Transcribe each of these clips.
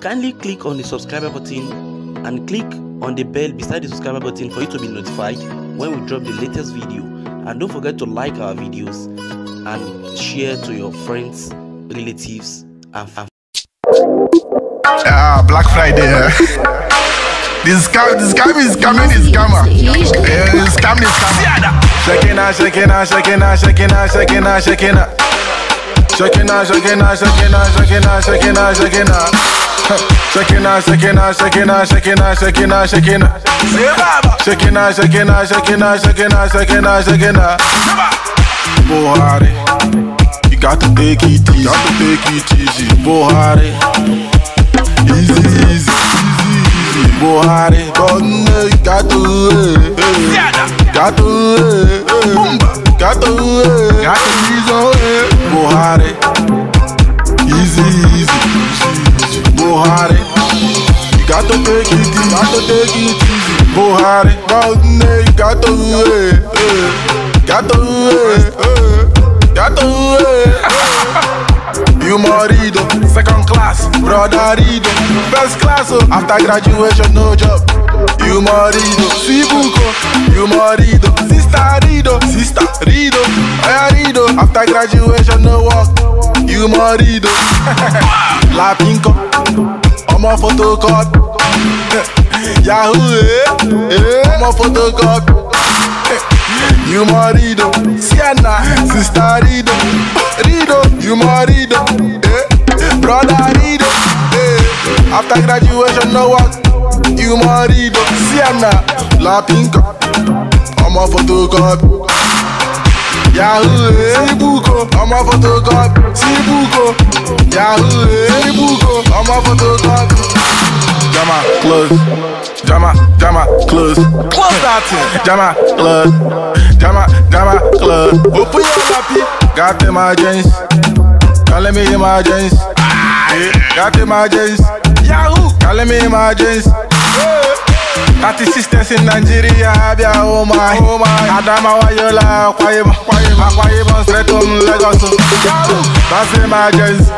Kindly click on the subscribe button and click on the bell beside the subscribe button for you to be notified when we drop the latest video. And don't forget to like our videos and share to your friends, relatives, and family. Ah, Black Friday. eh? This scam, this scam is coming, this scammer. Yeah, this scam, this scam. Shaking out, shaking out, shaking out, shaking out, shaking out, shaking out. Shaking out, shaking out, shaking out, shaking out, shaking out, shaking out. Shaking out, shaking out, shaking out, shaking out, shaking out, shaking out. Shaking out, shaking out, shaking out, shaking out, shaking out, shaking out. Buhari, you got to take it easy, got to take it easy. Buhari, easy, easy, easy, easy. Buhari, Bonne, you got to, eh, eh. got to, to take it easy, got to take it easy. Buhari, Bonne, you got to, eh, eh. got to, eh, eh. got to, eh. You marido, second class, brother rido, first class, oh, after graduation no job. You marido, Sibuko, you marido, sister rido, sister rido, I rido, after graduation no work. You marido, La Pinko, ọmọ photocop, Yahoo, eh, eh, ọmọ photocop. You marido, Sienna, sister Rido, Rido, you marido, eh, brother Rido, eh. After graduation, no work, you marido, Sienna, La Pinka, I'm a photocopy. Yahoo, eh, Sibuko, I'm a photocopy, Sibuko, Yahoo, eh, Sibuko, I'm a photocopy. Jama, close. Jama, Jama. Close that thing. Jama, close. Jama, Jama, close. Open your happy. Got emergency. Calling me emergency. Yeah. Got emergency. Yahoo. Calling me emergency. Yeah. 30 sisters in Nigeria, Abia, oh my, oh my. Adama, Wayola, Kwaiba, Kwaiba, Kwaiba, straight from Lagos. Yahoo. That's emergency.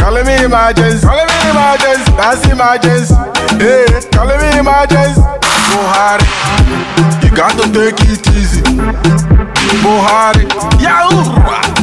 Calling me emergency, emergency, that's emergency. Hey, calling me emergency. Buhari, you got to take it easy. Buhari, Yahoo.